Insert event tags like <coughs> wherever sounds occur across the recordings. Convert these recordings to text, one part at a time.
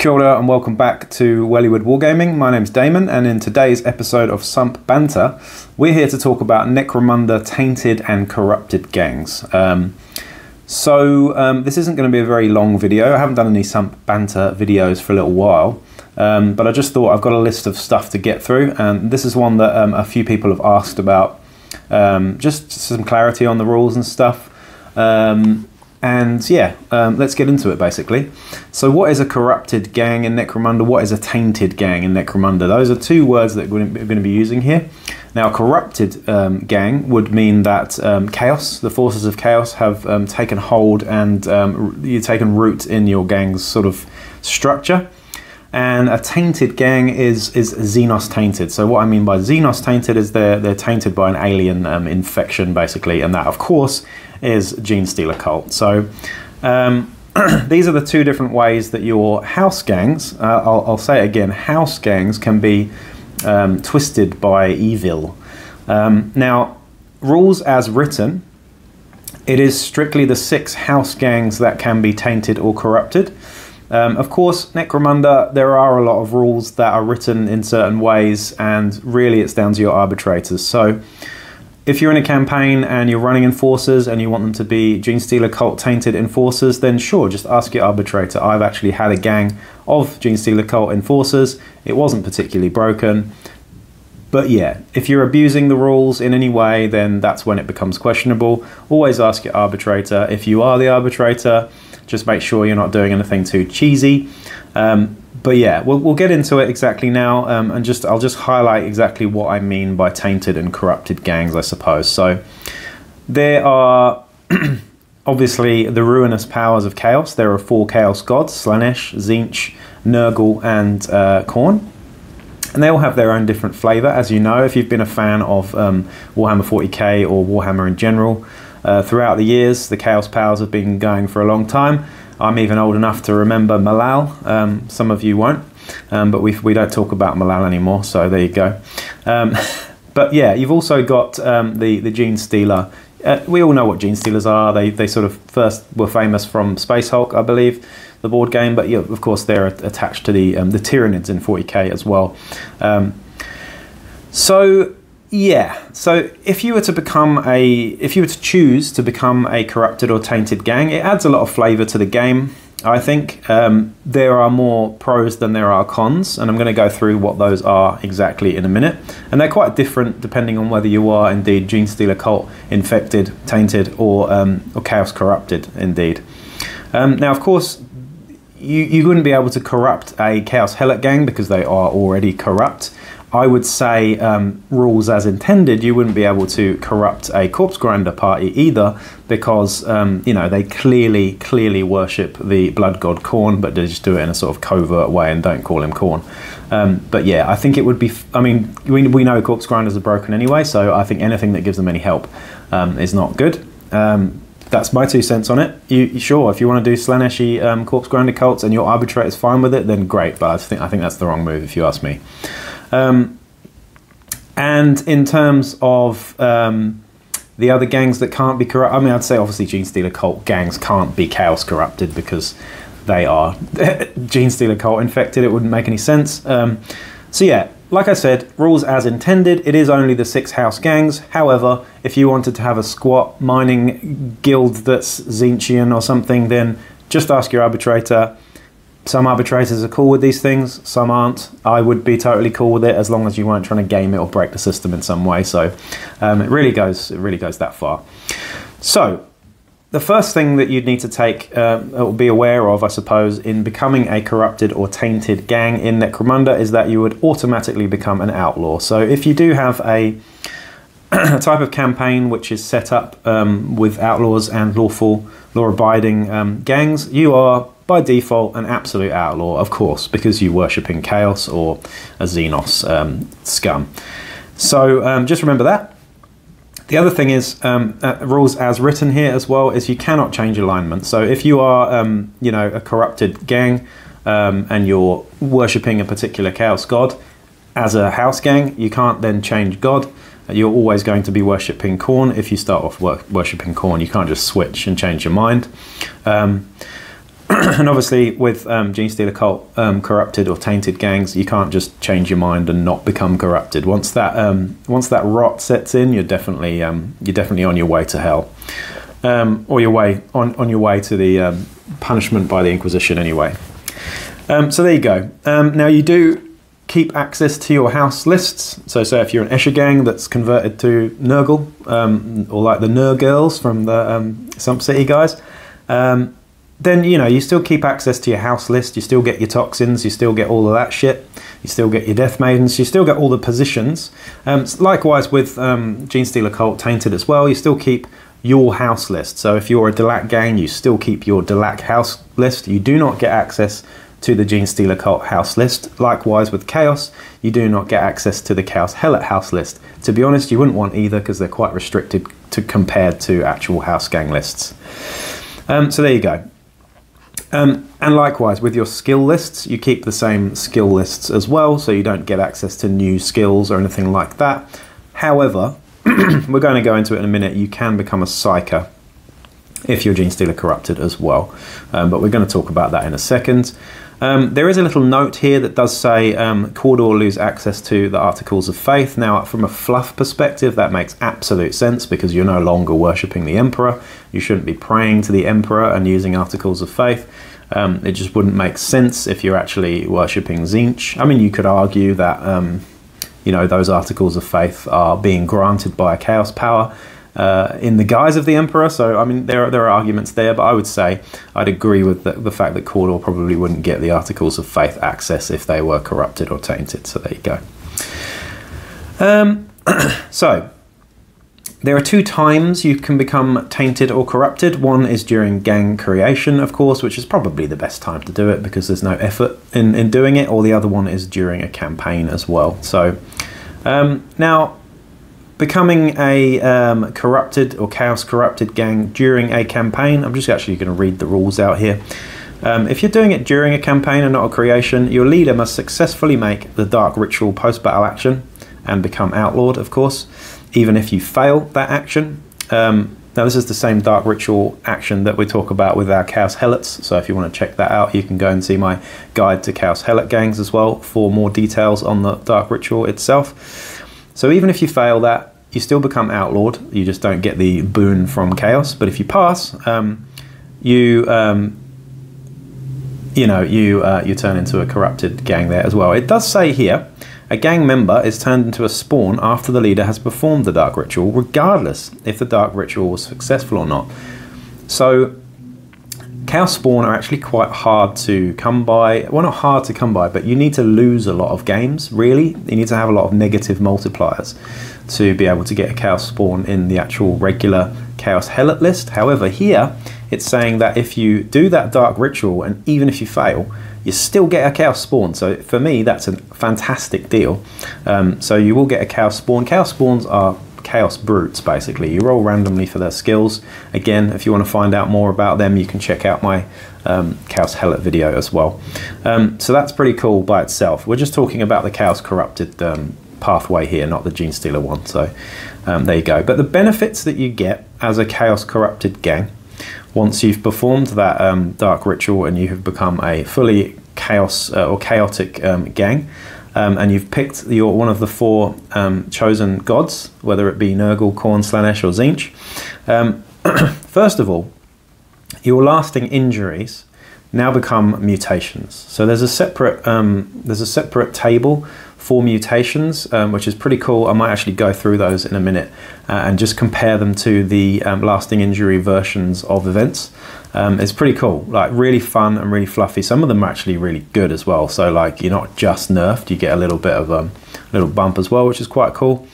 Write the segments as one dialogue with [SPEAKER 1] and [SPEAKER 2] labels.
[SPEAKER 1] Kia ora and welcome back to Wellywood Wargaming. My name's Damon, and in today's episode of Sump Banter, we're here to talk about Necromunda tainted and corrupted gangs. Um, so, um, this isn't going to be a very long video. I haven't done any Sump Banter videos for a little while, um, but I just thought I've got a list of stuff to get through, and this is one that um, a few people have asked about. Um, just some clarity on the rules and stuff. Um, and yeah, um, let's get into it basically. So, what is a corrupted gang in Necromunda? What is a tainted gang in Necromunda? Those are two words that we're going to be using here. Now, a corrupted um, gang would mean that um, chaos, the forces of chaos, have um, taken hold and um, you've taken root in your gang's sort of structure. And a tainted gang is is Xenos tainted. So what I mean by Xenos tainted is they're they're tainted by an alien um, infection, basically, and that, of course, is Genestealer Cult. So um, <clears throat> these are the two different ways that your house gangs, uh, I'll, I'll, say it again, house gangs can be um, twisted by evil. Um, now, rules as written, it is strictly the six house gangs that can be tainted or corrupted. Um, of course, Necromunda, there are a lot of rules that are written in certain ways, and really it's down to your arbitrators. So, if you're in a campaign and you're running enforcers and you want them to be Genestealer cult tainted enforcers, then sure, just ask your arbitrator. I've actually had a gang of Genestealer cult enforcers. It wasn't particularly broken. But yeah, if you're abusing the rules in any way, then that's when it becomes questionable. Always ask your arbitrator. If you are the arbitrator, just make sure you're not doing anything too cheesy. Um, but yeah, we'll, we'll get into it exactly now, um, and just I'll just highlight exactly what I mean by tainted and corrupted gangs, I suppose. So there are <clears throat> obviously the ruinous powers of chaos. There are four chaos gods: Slaanesh, Tzeentch, Nurgle, and uh, Khorne. And they all have their own different flavour, as you know. If you've been a fan of um, Warhammer 40k or Warhammer in general, uh, throughout the years, the Chaos Powers have been going for a long time. I'm even old enough to remember Malal. Um, some of you won't, um, but we, we don't talk about Malal anymore, so there you go. Um, <laughs> but yeah, you've also got um, the, the Genestealer. Uh, we all know what Gene Stealers are. They, they sort of first were famous from Space Hulk, I believe, the board game, but yeah, of course they're attached to the, um, the Tyranids in 40k as well. So yeah. So if you were to become a, if you were to choose to become a corrupted or tainted gang, it adds a lot of flavour to the game. I think um, there are more pros than there are cons, and I'm going to go through what those are exactly in a minute. And they're quite different depending on whether you are indeed Genestealer cult infected, tainted, or um, or chaos corrupted. Indeed. Um, now, of course, you you wouldn't be able to corrupt a chaos helot gang because they are already corrupt. I would say um, rules as intended, you wouldn't be able to corrupt a corpse grinder party either, because um, you know they clearly, clearly worship the blood god Khorne, but they just do it in a sort of covert way and don't call him Khorne. Um, but yeah, I think it would be. I mean, we, we know corpse grinders are broken anyway, so I think anything that gives them any help um, is not good. Um, that's my two cents on it. You, sure, if you want to do Slaaneshi um, corpse grinder cults and your arbitrator is fine with it, then great. But I think I think that's the wrong move if you ask me. Um, and in terms of um, the other gangs that can't be corrupt, I mean, I'd say obviously Gene Stealer cult gangs can't be chaos corrupted because they are <laughs> Gene Stealer cult infected. It wouldn't make any sense. Um, so yeah, like I said, rules as intended. It is only the six house gangs. However, if you wanted to have a squat mining guild that's Tzeentchian or something, then just ask your arbitrator some arbitrators are cool with these things, some aren't. I would be totally cool with it as long as you weren't trying to game it or break the system in some way. So um, it really goes, it really goes that far. So the first thing that you'd need to take uh, or be aware of, I suppose, in becoming a corrupted or tainted gang in Necromunda is that you would automatically become an outlaw. So if you do have a <clears throat> type of campaign which is set up um, with outlaws and lawful, law-abiding um, gangs, you are by default an absolute outlaw, of course, because you worship in chaos or a Xenos um, scum. So um, just remember that. The other thing is um, uh, rules as written here as well is you cannot change alignment. So if you are, um, you know, a corrupted gang um, and you're worshipping a particular chaos god as a house gang, you can't then change god. You're always going to be worshipping Khorne If you start off wor worshipping Khorne. you can't just switch and change your mind. Um, <clears throat> and obviously, with um, Genestealer Cult um, corrupted or tainted gangs, you can't just change your mind and not become corrupted. Once that um, once that rot sets in, you're definitely um, you're definitely on your way to hell, um, or your way on on your way to the um, punishment by the Inquisition anyway. so there you go. now you do keep access to your house lists. So, say if you're an Escher gang that's converted to Nurgle, or like the Nur girls from the Sump City guys. Um, then you know you still keep access to your house list. You still get your toxins. You still get all of that shit. You still get your death maidens. You still get all the positions. Um, likewise with um, Genestealer Cult Tainted as well. You still keep your house list. So if you're a Delaque gang, you still keep your Delaque house list. You do not get access to the Genestealer Cult house list. Likewise with Chaos, you do not get access to the Chaos Helot house list. To be honest, you wouldn't want either because they're quite restricted to compared to actual house gang lists. Um, so there you go. Um, and likewise, with your skill lists, you keep the same skill lists as well, so you don't get access to new skills or anything like that. However, <clears throat> we're going to go into it in a minute, you can become a psyker if your Genestealer corrupted as well. Um, but we're going to talk about that in a second. Um, there is a little note here that does say um, Cawdor lose access to the Articles of Faith. Now, from a fluff perspective, that makes absolute sense because you're no longer worshipping the Emperor. You shouldn't be praying to the Emperor and using Articles of Faith. Um, it just wouldn't make sense if you're actually worshipping Tzeentch. I mean, you could argue that um, you know those Articles of Faith are being granted by a Chaos power uh, in the guise of the emperor. So I mean, there are, there are arguments there, but I would say I'd agree with the, the fact that Cawdor probably wouldn't get the articles of faith access if they were corrupted or tainted. So there you go. Um, <clears throat> so there are two times you can become tainted or corrupted. One is during gang creation, of course, which is probably the best time to do it because there's no effort in, in doing it, or the other one is during a campaign as well. So um, now becoming a um, corrupted or chaos corrupted gang during a campaign. I'm just actually going to read the rules out here. Um, if you're doing it during a campaign and not a creation, your leader must successfully make the dark ritual post battle action and become outlawed, of course, even if you fail that action. Um, now, this is the same dark ritual action that we talk about with our Chaos Helots. So, if you want to check that out, you can go and see my guide to Chaos Helot gangs as well for more details on the dark ritual itself. So, even if you fail that, you still become outlawed. You just don't get the boon from chaos. But if you pass, um, you um, you know you uh, you turn into a corrupted gang there as well. It does say here. A gang member is turned into a spawn after the leader has performed the dark ritual, regardless if the dark ritual was successful or not. So, Chaos Spawn are actually quite hard to come by. Well, not hard to come by, but you need to lose a lot of games, really. You need to have a lot of negative multipliers to be able to get a Chaos Spawn in the actual regular Chaos Helot list. However, here it's saying that if you do that Dark Ritual and even if you fail, you still get a Chaos Spawn. So for me, that's a fantastic deal. Um, so you will get a Chaos Spawn. Chaos Spawns are Chaos Brutes, basically. You roll randomly for their skills. Again, if you want to find out more about them, you can check out my um, Chaos Helot video as well. Um, so that's pretty cool by itself. We're just talking about the Chaos Corrupted um, pathway here, not the Gene Stealer one. So um, there you go. But the benefits that you get as a Chaos Corrupted gang, once you've performed that um, dark ritual and you have become a fully chaos uh, or chaotic um, gang, um, and you've picked your one of the four um, chosen gods, whether it be Nurgle, Khorne, Slaanesh, or Tzeentch. Um, <clears throat> first of all, your lasting injuries now become mutations. So there's a separate um, there's a separate table for mutations, um, which is pretty cool. I might actually go through those in a minute uh, and just compare them to the um, lasting injury versions of events. Um, it's pretty cool, like really fun and really fluffy. Some of them are actually really good as well. So like you're not just nerfed, you get a little bit of a um, little bump as well, which is quite cool.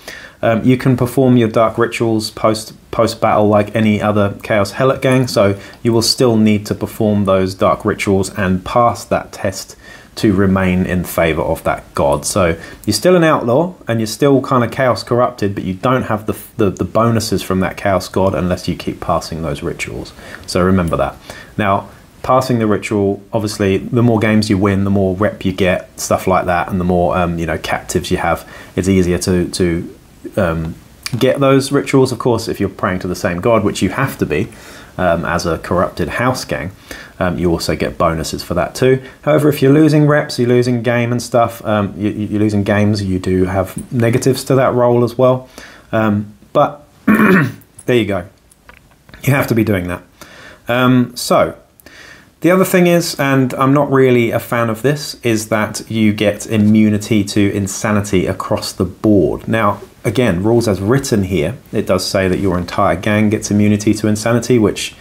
[SPEAKER 1] Um, you can perform your dark rituals post post battle like any other Chaos Helot gang, so you will still need to perform those dark rituals and pass that test to remain in favor of that god. So you're still an outlaw and you're still kind of chaos corrupted, but you don't have the, the, the, bonuses from that chaos god unless you keep passing those rituals. So remember that. Now, passing the ritual, obviously, the more games you win, the more rep you get, stuff like that, and the more um, you know captives you have, it's easier to to um, get those rituals. Of course, if you're praying to the same god, which you have to be. Um, as a corrupted house gang. Um, you also get bonuses for that too. However, if you're losing reps, you're losing game and stuff, um, you, are losing games, you do have negatives to that role as well. Um, but <clears throat> there you go. You have to be doing that. Um, so, the other thing is, and I'm not really a fan of this, is that you get immunity to insanity across the board. Now, again, rules as written here, it does say that your entire gang gets immunity to insanity, which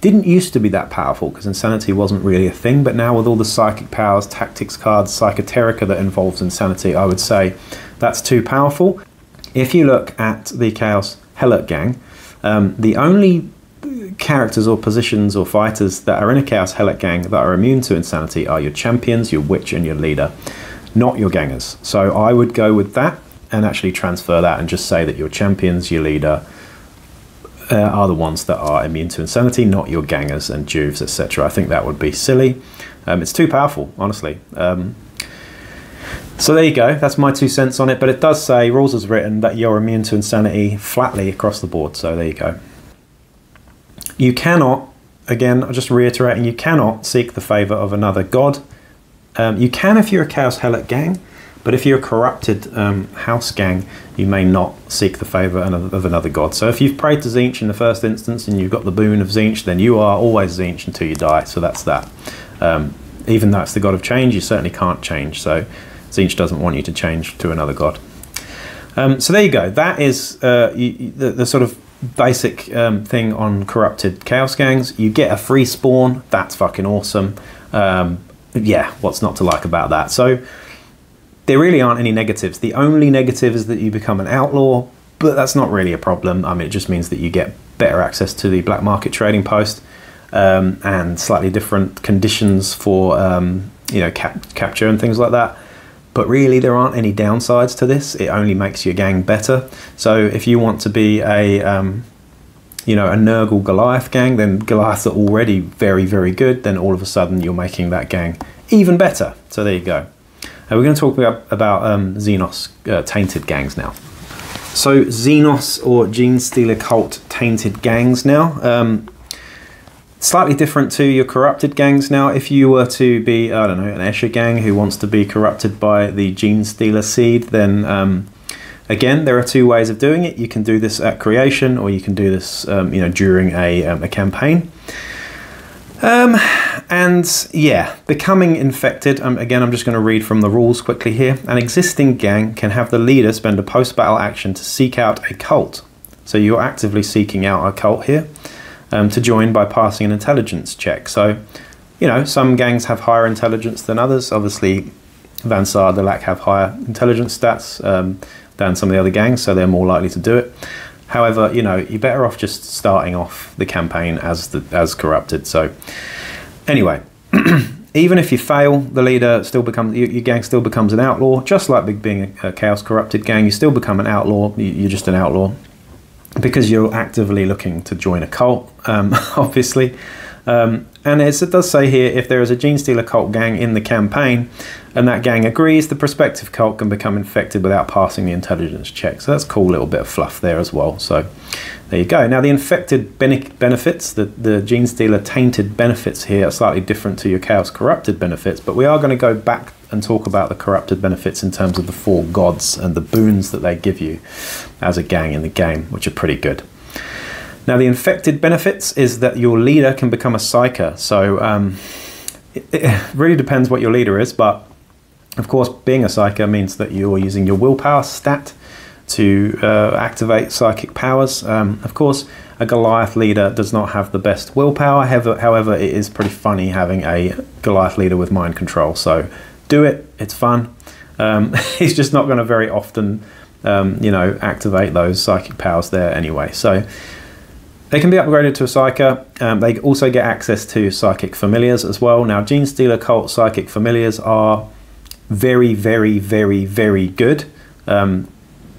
[SPEAKER 1] didn't used to be that powerful because insanity wasn't really a thing, but now with all the psychic powers, tactics cards, psychoterica that involves insanity, I would say that's too powerful. If you look at the Chaos Helot gang, um, the only characters or positions or fighters that are in a Chaos Helot gang that are immune to insanity are your champions, your witch, and your leader, not your gangers. So I would go with that and actually transfer that and just say that your champions, your leader, uh, are the ones that are immune to insanity, not your gangers and juves, etc. I think that would be silly. Um, it's too powerful, honestly. Um, so there you go. That's my two cents on it. But it does say rules as written that you're immune to insanity flatly across the board. So there you go. You cannot, again, just reiterating, you cannot seek the favor of another god. Um, you can if you're a Chaos Helot gang, but if you're a corrupted um, house gang, you may not seek the favour of another god. So if you've prayed to Tzeentch in the first instance and you've got the boon of Tzeentch, then you are always Tzeentch until you die. So that's that. Um, even though it's the god of change, you certainly can't change. So Tzeentch doesn't want you to change to another god. Um, so there you go. That is uh, you, the, the, sort of basic um, thing on corrupted chaos gangs. You get a free spawn. That's fucking awesome. Um, yeah, what's not to like about that? So there really aren't any negatives. The only negative is that you become an outlaw, but that's not really a problem. I mean, it just means that you get better access to the black market trading post um, and slightly different conditions for um, you know cap- capture and things like that. But really, there aren't any downsides to this. It only makes your gang better. So if you want to be a um, you know a Nurgle Goliath gang, then Goliaths are already very very good. Then all of a sudden, you're making that gang even better. So there you go. We're going to talk about, about um, Xenos uh, tainted gangs now. So Xenos or Genestealer cult tainted gangs now. Um, slightly different to your corrupted gangs now. If you were to be, I don't know, an Escher gang who wants to be corrupted by the Genestealer seed, then um, again, there are two ways of doing it. You can do this at creation, or you can do this, um, you know, during a, um, a campaign. And yeah, becoming infected. Um, again, I'm just going to read from the rules quickly here. An existing gang can have the leader spend a post battle action to seek out a cult. So you're actively seeking out a cult here um, to join by passing an intelligence check. So, you know, some gangs have higher intelligence than others. Obviously, Van Saar, Delaque have higher intelligence stats um, than some of the other gangs, so they're more likely to do it. However, you know, you're better off just starting off the campaign as the, as corrupted. So, anyway, <clears throat> even if you fail, the leader still becomes your, gang still becomes an outlaw. Just like being a, a chaos corrupted gang, you still become an outlaw. You're just an outlaw because you're actively looking to join a cult, um, <laughs> obviously. Um, and it does say here if there is a Genestealer cult gang in the campaign and that gang agrees, the prospective cult can become infected without passing the intelligence check. So that's a cool little bit of fluff there as well. So there you go. Now, the infected benefits, the, the gene stealer tainted benefits here are slightly different to your Chaos corrupted benefits, but we are going to go back and talk about the corrupted benefits in terms of the four gods and the boons that they give you as a gang in the game, which are pretty good. Now, the infected benefits is that your leader can become a psyker. So um, it, it, <laughs> really depends what your leader is, but of course, being a psyker means that you're using your willpower stat to uh, activate psychic powers. Um, of course, a Goliath leader does not have the best willpower. However, however, it is pretty funny having a Goliath leader with mind control. So do it. It's fun. Um, <laughs> he's just not going to very often, um, you know, activate those psychic powers there anyway. So they can be upgraded to a Psyker. Um, they also get access to Psychic Familiars as well. Now, Genestealer Cult Psychic Familiars are very, very, very, very good. Um,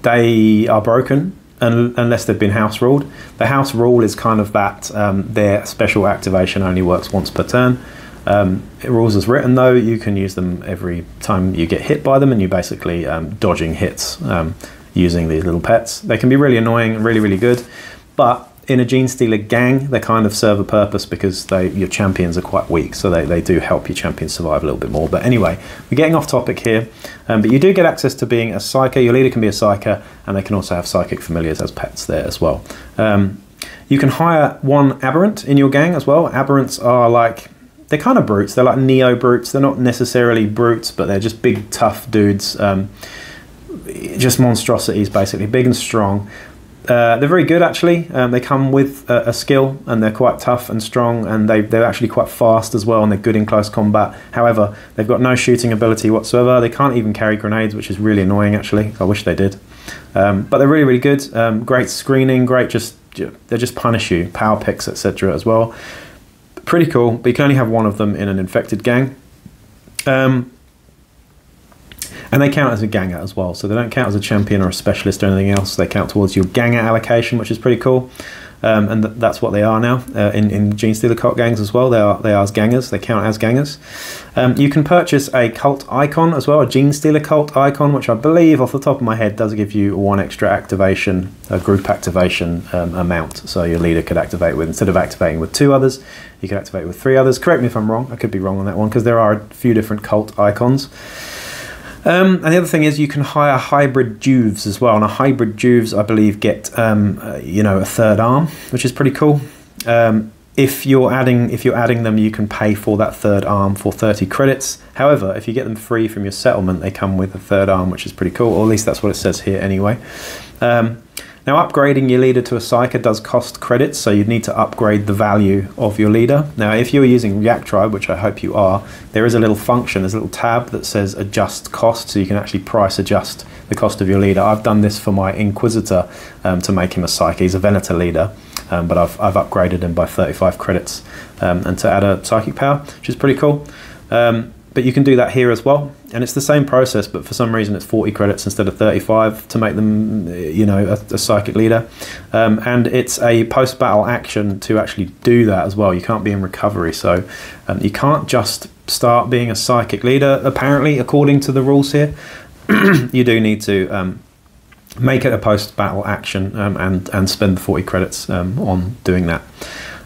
[SPEAKER 1] they are broken unless they've been house ruled. The house rule is kind of that um, their special activation only works once per turn. Um, rules as written though, you can use them every time you get hit by them, and you're basically um, dodging hits um, using these little pets. They can be really annoying, really, really good, but in a Gene Stealer gang, they kind of serve a purpose because they your champions are quite weak, so they, they do help your champions survive a little bit more. But anyway, we're getting off topic here. Um, but you do get access to being a psyker. Your leader can be a psyker, and they can also have psychic familiars as pets there as well. Um, you can hire one aberrant in your gang as well. Aberrants are like they're kind of brutes. They're like neo brutes. They're not necessarily brutes, but they're just big, tough dudes. Um, just monstrosities, basically, big and strong. Uh, they're very good actually. Um, they come with a, a, skill and they're quite tough and strong and they, they're actually quite fast as well and they're good in close combat. However, they've got no shooting ability whatsoever. They can't even carry grenades, which is really annoying actually. I wish they did. Um, but they're really, really good. Um, great screening, great just, they just punish you, power picks, etc. as well pretty cool, but you can only have one of them in an infected gang. Um, and they count as a ganger as well, so they don't count as a champion or a specialist or anything else. They count towards your ganger allocation, which is pretty cool um, and th- that's what they are now uh, in in Genestealer cult gangs as well. They are they are as gangers. They count as gangers. Um, you can purchase a cult icon as well, a Genestealer cult icon, which I believe off the top of my head does give you one extra activation, a group activation um, amount. So your leader could activate with instead of activating with two others, you could activate with three others. Correct me if I'm wrong. I could be wrong on that one because there are a few different cult icons. Um, and the other thing is you can hire hybrid Juves as well. And a hybrid Juves, I believe, get um, uh, you know a third arm, which is pretty cool. Um, if you're adding if you're adding them, you can pay for that third arm for 30 credits. However, if you get them free from your settlement, they come with a third arm, which is pretty cool. Or at least that's what it says here anyway. Um, now, upgrading your leader to a Psyker does cost credits, so you'd need to upgrade the value of your leader. Now, if you're using YakTribe, which I hope you are, there is a little function, there's a little tab that says adjust cost, so you can actually price adjust the cost of your leader. I've done this for my Inquisitor um, to make him a Psyker. He's a Venator leader, um, but I've, I've upgraded him by 35 credits um, and to add a psychic power, which is pretty cool. Um, but you can do that here as well. And it's the same process but for some reason it's 40 credits instead of 35 to make them you know a, a psychic leader. Um, and it's a post-battle action to actually do that as well. You can't be in recovery. So um, you can't just start being a psychic leader apparently according to the rules here. <clears throat> You do need to um, make it a post-battle action um, and and spend the 40 credits um, on doing that.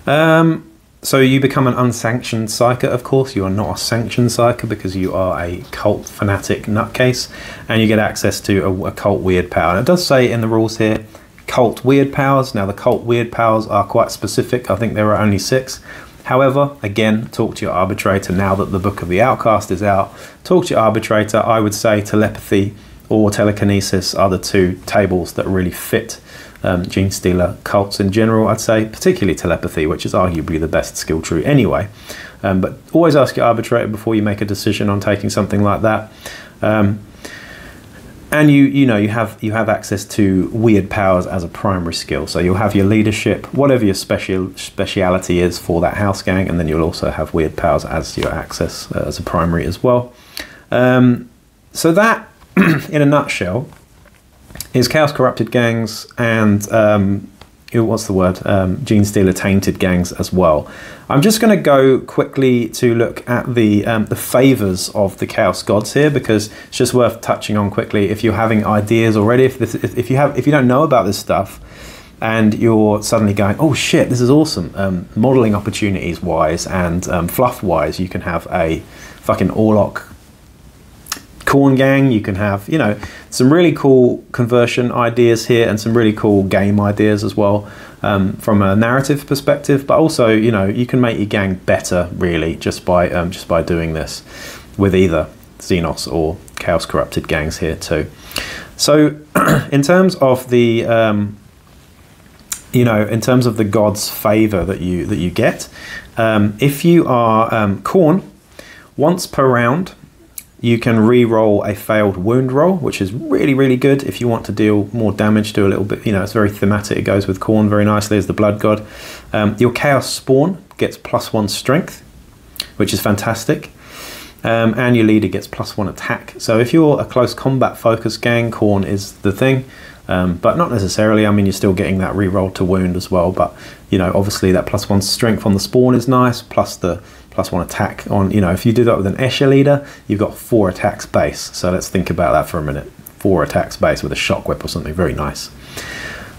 [SPEAKER 1] Um, so you become an unsanctioned psyker, of course. You are not a sanctioned psyker because you are a cult fanatic nutcase, and you get access to a, a cult weird power. And it does say in the rules here, cult weird powers. Now the cult weird powers are quite specific. I think there are only six. However, again, talk to your arbitrator now that the Book of the Outcast is out. Talk to your arbitrator. I would say telepathy or telekinesis are the two tables that really fit um, Genestealer cults in general, I'd say, particularly telepathy, which is arguably the best skill tree anyway. Um, but always ask your arbitrator before you make a decision on taking something like that. Um, and you you know you have you have access to weird powers as a primary skill. So you'll have your leadership, whatever your special speciality is for that house gang, and then you'll also have weird powers as your access uh, as a primary as well. Um, so that, <clears throat> in a nutshell, is Chaos Corrupted gangs and um, what's the word? Um, Genestealer tainted gangs as well. I'm just going to go quickly to look at the um, the favors of the Chaos Gods here because it's just worth touching on quickly. If you're having ideas already, if this, if you have if you don't know about this stuff, and you're suddenly going, oh shit, this is awesome. Um, modeling opportunities wise and um, fluff wise, you can have a fucking Orlock Khorne gang. You can have, you know, some really cool conversion ideas here and some really cool game ideas as well um, from a narrative perspective. But also, you know, you can make your gang better really just by um, just by doing this with either Xenos or Chaos Corrupted gangs here too. So, <clears throat> in terms of the um, you know, in terms of the god's favor that you that you get, um, if you are um, Khorne, once per round, you can re-roll a failed wound roll, which is really, really good if you want to deal more damage. Do a little bit, you know, it's very thematic. It goes with Khorne very nicely as the Blood God. Um, your Chaos Spawn gets plus one strength, which is fantastic. Um, and your leader gets plus one attack. So if you're a close combat focused gang, Khorne is the thing. Um, but not necessarily. I mean, you're still getting that re-roll to wound as well. But you know, obviously that plus one strength on the spawn is nice. Plus the plus one attack on, you know, if you do that with an Escher leader, you've got four attacks base. So let's think about that for a minute. Four attacks base with a shock whip or something, very nice.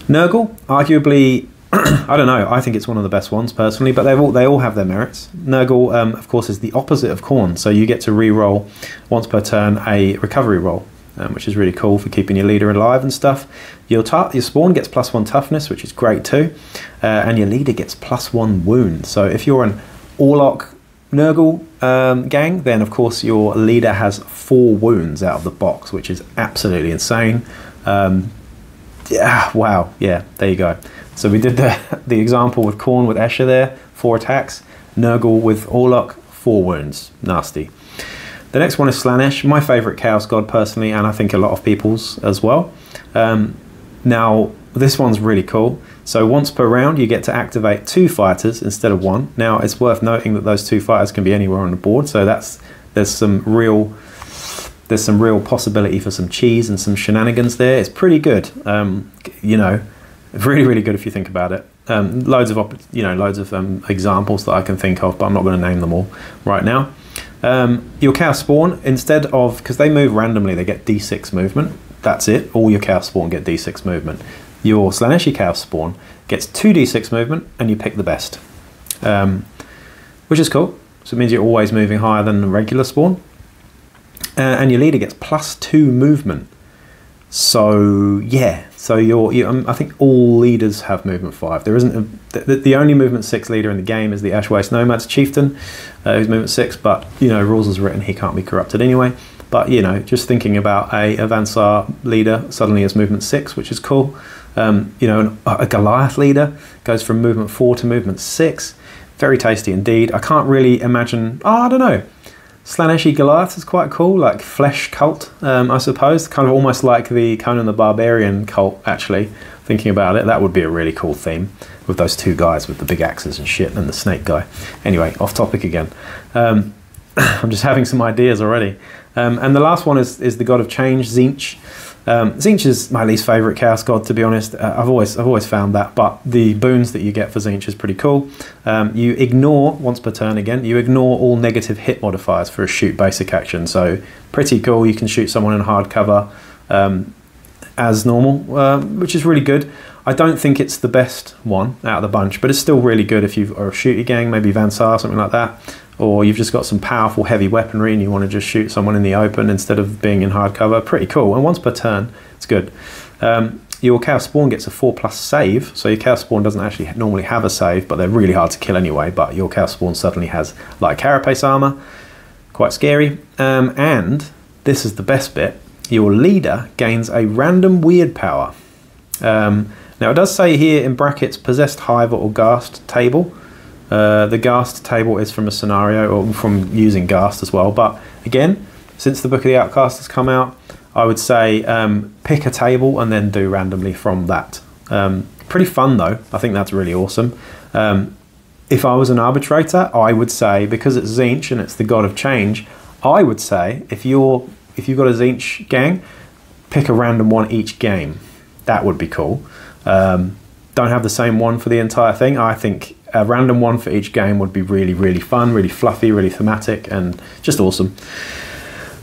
[SPEAKER 1] Nurgle, arguably <clears throat> I don't know. I think it's one of the best ones personally, but they all they all have their merits. Nurgle, um, of course, is the opposite of Khorne, so you get to re-roll once per turn a recovery roll, um, which is really cool for keeping your leader alive and stuff. Your your spawn gets plus one toughness, which is great too, uh, and your leader gets plus one wound. So if you're an Orlock Nurgle um, gang, then of course your leader has four wounds out of the box, which is absolutely insane. Um, yeah, wow, yeah, there you go. So we did the, <laughs> the example with Khorne with Escher there, four attacks. Nurgle with Orlock, four wounds, nasty. The next one is Slaanesh, my favourite Chaos God personally, and I think a lot of people's as well. Um, now, this one's really cool. So once per round, you get to activate two fighters instead of one. Now, it's worth noting that those two fighters can be anywhere on the board, so that's there's some real there's some real possibility for some cheese and some shenanigans there. It's pretty good, um, you know, <laughs> really really good if you think about it. Um, loads of you know loads of um, examples that I can think of, but I'm not going to name them all right now. Um, your chaos spawn instead of because they move randomly, they get d6 movement. That's it. All your chaos spawn get d6 movement your Slaaneshi Chaos spawn gets 2d6 movement and you pick the best. Um, which is cool. So it means you're always moving higher than the regular spawn. Uh, and your leader gets plus 2 movement. So yeah, so you're, you, um, I think all leaders have movement 5. There isn't a, the, the, only movement 6 leader in the game is the Ashwaste Nomads Chieftain, uh, who's movement 6, but you know, rules is written, he can't be corrupted anyway. But you know, just thinking about a Van Saar leader suddenly has movement 6, which is cool. Um, you know, a Goliath leader goes from movement four to movement six. Very tasty indeed. I can't really imagine. Oh, I don't know. Slaaneshi Goliath is quite cool, like flesh cult, um, I suppose. Kind of almost like the Conan the Barbarian cult, actually. Thinking about it, that would be a really cool theme with those two guys with the big axes and shit and the snake guy. Anyway, off topic again. Um, <coughs> I'm just having some ideas already. Um, and the last one is, is the god of change, Tzeentch. Um, Tzeentch is my least favourite Chaos God, to be honest. Uh, I've always I've always found that, but the boons that you get for Tzeentch is pretty cool. Um, you ignore once per turn again. You ignore all negative hit modifiers for a shoot basic action, so pretty cool. You can shoot someone in hard cover um, as normal, uh, which is really good. I don't think it's the best one out of the bunch, but it's still really good if you are a shooty gang, maybe Van Saar, something like that or you've just got some powerful heavy weaponry and you want to just shoot someone in the open instead of being in hard cover, pretty cool. And once per turn, it's good. Um, your Chaos Spawn gets a 4 plus save, so your Chaos Spawn doesn't actually normally have a save, but they're really hard to kill anyway. But your Chaos Spawn suddenly has like carapace armor, quite scary. Um, and this is the best bit your leader gains a random weird power. Um, now, it does say here in brackets possessed hive or ghast table. Uh, the Ghast table is from a scenario or from using Ghast as well. But again, since the Book of the Outcast has come out, I would say um, pick a table and then do randomly from that. Um, pretty fun though. I think that's really awesome. Um, if I was an arbitrator, I would say because it's Tzeentch and it's the god of change, I would say if you're if you've got a Tzeentch gang, pick a random one each game. That would be cool. Um, don't have the same one for the entire thing. I think a random one for each game would be really, really fun, really fluffy, really thematic, and just awesome.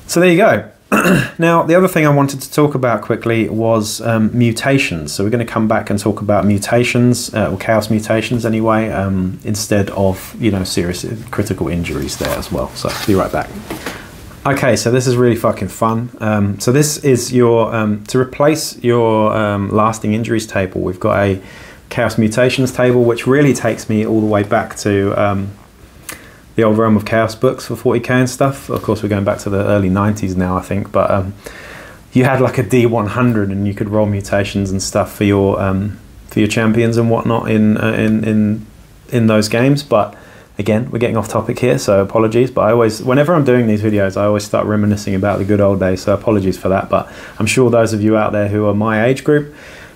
[SPEAKER 1] So there you go. <clears throat> now, the other thing I wanted to talk about quickly was um, mutations. So we're going to come back and talk about mutations, uh, or chaos mutations anyway, um, instead of, you know, serious critical injuries there as well. So be right back. Okay, so this is really fucking fun. Um, so this is your, um, to replace your um, lasting injuries table, we've got a Chaos Mutations table, which really takes me all the way back to um, the old Realm of Chaos books for 40k and stuff. Of course, we're going back to the early 90s now, I think, but um, you had like a D100 and you could roll mutations and stuff for your um, for your champions and whatnot in uh, in in in those games. But again, we're getting off topic here, so apologies. But I always, whenever I'm doing these videos, I always start reminiscing about the good old days. So apologies for that. But I'm sure those of you out there who are my age group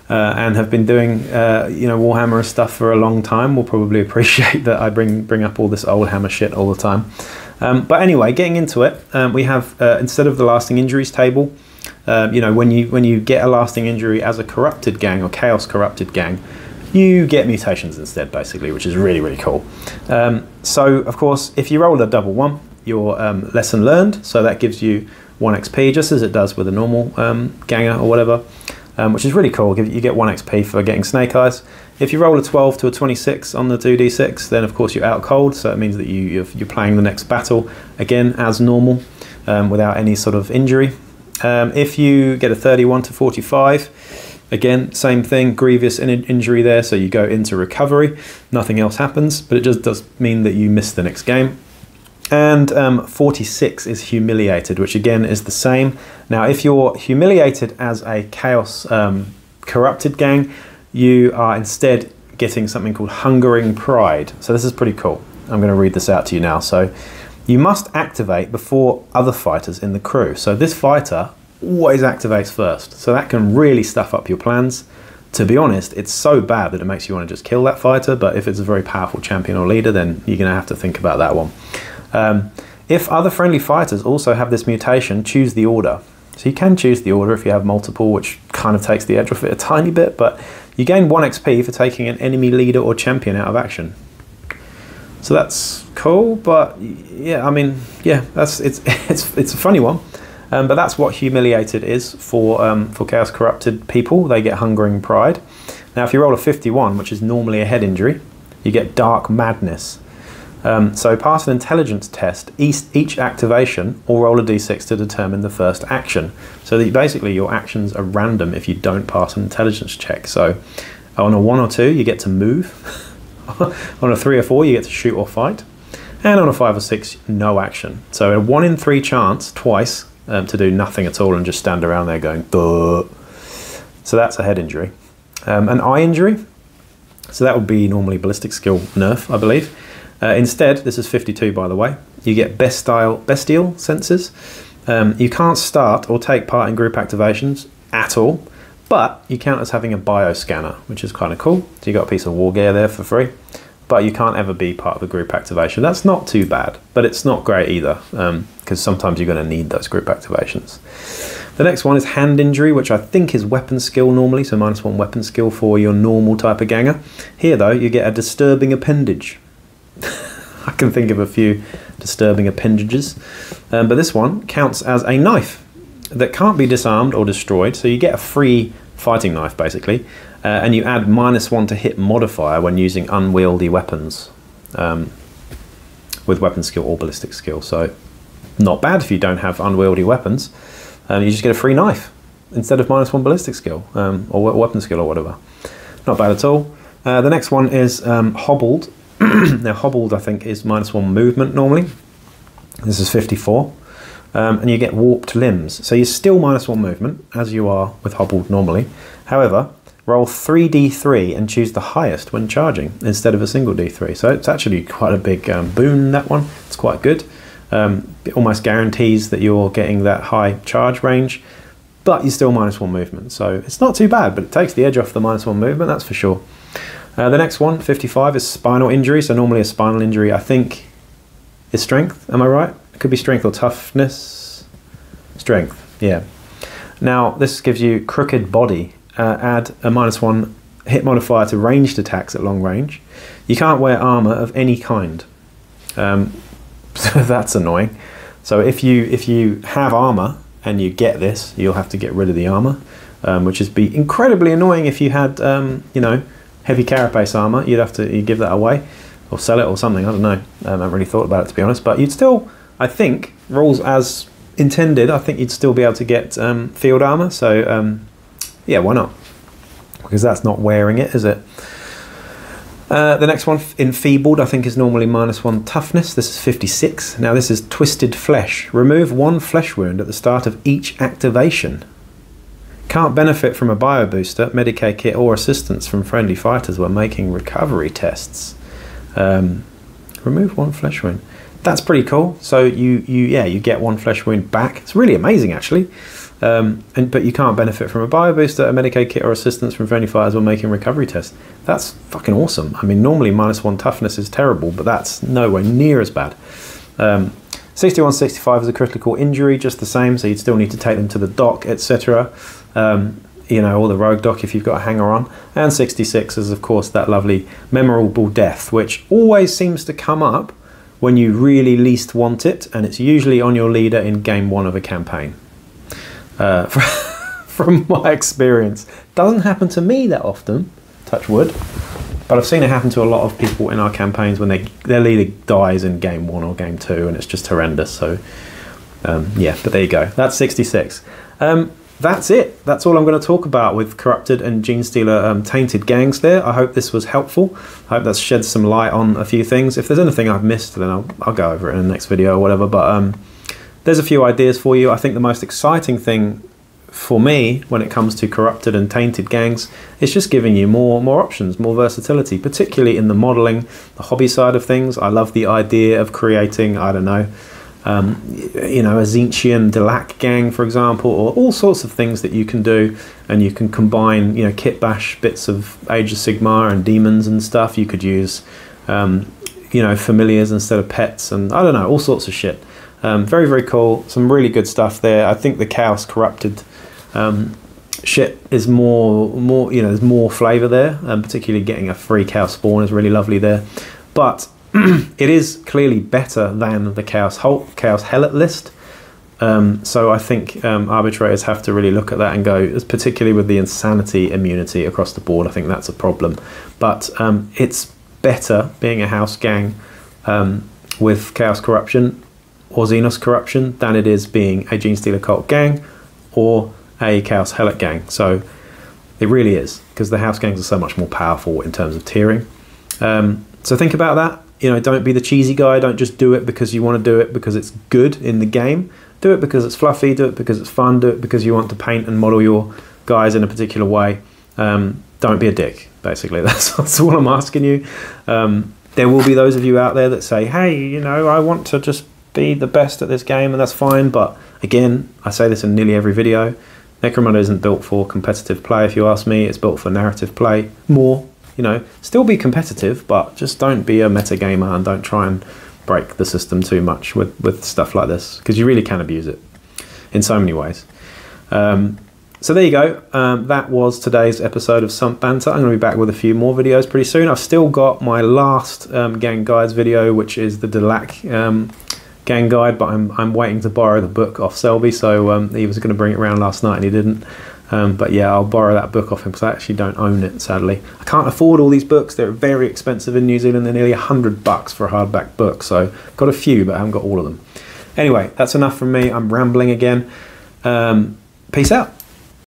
[SPEAKER 1] uh, and have been doing uh, you know Warhammer stuff for a long time will probably <laughs> appreciate that I bring bring up all this old Hammer shit all the time. Um, but anyway, getting into it, um, we have uh, instead of the lasting injuries table, um, you know when you when you get a lasting injury as a corrupted gang or chaos corrupted gang, you get mutations instead, basically, which is really really cool. Um, so of course, if you roll a double one, your um, lesson learned, so that gives you one XP just as it does with a normal um, ganger or whatever. Um, which is really cool. You get 1 XP for getting Snake Eyes. If you roll a 12 to a 26 on the 2d6, then of course you're out cold, so it means that you, you're, playing the next battle again as normal um, without any sort of injury. Um, if you get a 31 to 45, again, same thing, grievous in- injury there, so you go into recovery, nothing else happens, but it just does mean that you miss the next game. And um, 46 is humiliated, which again is the same. Now, if you're humiliated as a chaos um, corrupted gang, you are instead getting something called hungering pride. So this is pretty cool. I'm going to read this out to you now. So you must activate before other fighters in the crew. So this fighter always activates first. So that can really stuff up your plans. To be honest, it's so bad that it makes you want to just kill that fighter. But if it's a very powerful champion or leader, then you're going to have to think about that one. Um, if other friendly fighters also have this mutation, choose the order. So you can choose the order if you have multiple, which kind of takes the edge off it a tiny bit, but you gain 1 XP for taking an enemy leader or champion out of action. So that's cool, but yeah, I mean, yeah, that's it's <laughs> it's it's a funny one, um, but that's what humiliated is for um, for chaos corrupted people. They get hungering pride. Now, if you roll a 51, which is normally a head injury, you get dark madness. Um, so pass an intelligence test each, each activation or roll a d6 to determine the first action. So that basically your actions are random if you don't pass an intelligence check. So on a 1 or 2 you get to move. <laughs> on a 3 or 4 you get to shoot or fight. And on a 5 or 6 no action. So a 1 in 3 chance twice um, to do nothing at all and just stand around there going Duh. So that's a head injury. Um, an eye injury. So that would be normally ballistic skill nerf, I believe. Uh, instead, this is 52 by the way, you get best bestial, bestial senses. Um, you can't start or take part in group activations at all, but you count as having a bioscanner, which is kind of cool. So you got a piece of war gear there for free, but you can't ever be part of a group activation. That's not too bad, but it's not great either, because um, sometimes you're going to need those group activations. The next one is hand injury, which I think is weapon skill normally, so minus one weapon skill for your normal type of ganger. Here, though, you get a disturbing appendage. <laughs> I can think of a few disturbing appendages, um, but this one counts as a knife that can't be disarmed or destroyed. So you get a free fighting knife basically, uh, and you add minus one to hit modifier when using unwieldy weapons um, with weapon skill or ballistic skill. So not bad if you don't have unwieldy weapons. Um, you just get a free knife instead of minus one ballistic skill um, or weapon skill or whatever. Not bad at all. Uh, the next one is um, hobbled, <clears throat> now hobbled I think is minus one movement normally. This is 54. Um, and you get warped limbs. So you're still minus one movement, as you are with hobbled normally. However, roll 3d3 and choose the highest when charging instead of a single d3. So it's actually quite a big um, boon, that one. It's quite good. Um, it almost guarantees that you're getting that high charge range, but you're still minus one movement. So it's not too bad, but it takes the edge off the minus one movement, that's for sure. Uh, the next one, 55, is spinal injury. So normally a spinal injury, I think, is strength. Am I right? It could be strength or toughness. Strength, yeah. Now this gives you crooked body. Uh, add a minus one hit modifier to ranged attacks at long range. You can't wear armor of any kind. Um, <laughs> so that's annoying. So if you if you have armor and you get this, you'll have to get rid of the armor, um, which is be incredibly annoying if you had um, you know heavy carapace armor, you'd have to you'd give that away or sell it or something. I don't know. Um, I haven't really thought about it to be honest, but you'd still, I think, rules as intended. I think you'd still be able to get um, field armor. So um, yeah, why not? Because that's not wearing it, is it? Uh, the next one, enfeebled, I think is normally minus one toughness. This is 56. Now this is twisted flesh. Remove one flesh wound at the start of each activation. Can't benefit from a bio booster, Medicae kit, or assistance from friendly fighters when making recovery tests. Um, remove one flesh wound. That's pretty cool. So you, you yeah you get one flesh wound back. It's really amazing actually. Um, and, but you can't benefit from a bio booster, a Medicae kit, or assistance from friendly fighters when making recovery tests. That's fucking awesome. I mean, normally minus one toughness is terrible, but that's nowhere near as bad. Um, 6165 is a critical injury, just the same, so you'd still need to take them to the Doc, etc. Um, you know, or the rogue Doc if you've got a hanger on. And 66 is, of course, that lovely memorable death, which always seems to come up when you really least want it, and it's usually on your leader in game one of a campaign. Uh, <laughs> from my experience. Doesn't happen to me that often, touch wood, but I've seen it happen to a lot of people in our campaigns when they their leader dies in game one or game two, and it's just horrendous. So, um, yeah, but there you go. That's 66. Um, that's it. That's all I'm going to talk about with corrupted and Genestealer um, tainted gangs there. I hope this was helpful. I hope that's shed some light on a few things. If there's anything I've missed, then I'll, I'll go over it in the next video or whatever. But um, there's a few ideas for you. I think the most exciting thing for me when it comes to corrupted and tainted gangs it's just giving you more more options more versatility particularly in the modeling the hobby side of things i love the idea of creating i don't know um, you know, a Tzeentchian Delaque gang, for example, or all sorts of things that you can do, and you can combine, you know, kit bash bits of Age of Sigmar and demons and stuff. You could use, um, you know, familiars instead of pets, and I don't know, all sorts of shit. Um, very, very cool. Some really good stuff there. I think the Chaos Corrupted um, shit is more, more, you know, there's more flavour there, and particularly getting a free Chaos Spawn is really lovely there. But <clears throat> it is clearly better than the Chaos Hulk, Chaos Helot list. Um, so I think um, arbitrators have to really look at that and go, particularly with the insanity immunity across the board. I think that's a problem. But um, it's better being a house gang um, with Chaos Corruption or Xenos Corruption than it is being a Genestealer Cult gang or a Chaos Helot gang. So it really is because the house gangs are so much more powerful in terms of tiering. Um, so think about that you know, don't be the cheesy guy. Don't just do it because you want to do it because it's good in the game. Do it because it's fluffy. Do it because it's fun. Do it because you want to paint and model your guys in a particular way. Um, don't be a dick. Basically, <laughs> that's, that's all I'm asking you. Um, there will be those of you out there that say, "Hey, you know, I want to just be the best at this game," and that's fine. But again, I say this in nearly every video. Necromunda isn't built for competitive play. If you ask me, it's built for narrative play more you know, still be competitive, but just don't be a meta gamer and don't try and break the system too much with, with stuff like this because you really can abuse it in so many ways. Um, so there you go. Um, that was today's episode of Sump Banter. I'm going to be back with a few more videos pretty soon. I've still got my last um, gang guides video, which is the Delaque um, gang guide, but I'm, I'm waiting to borrow the book off Selby. So um, he was going to bring it around last night and he didn't. Um, but yeah, I'll borrow that book off him because I actually don't own it, sadly. I can't afford all these books. They're very expensive in New Zealand. They're nearly 100 bucks for a hardback book. So I've got a few, but I haven't got all of them. Anyway, that's enough from me. I'm rambling again. Um, peace out.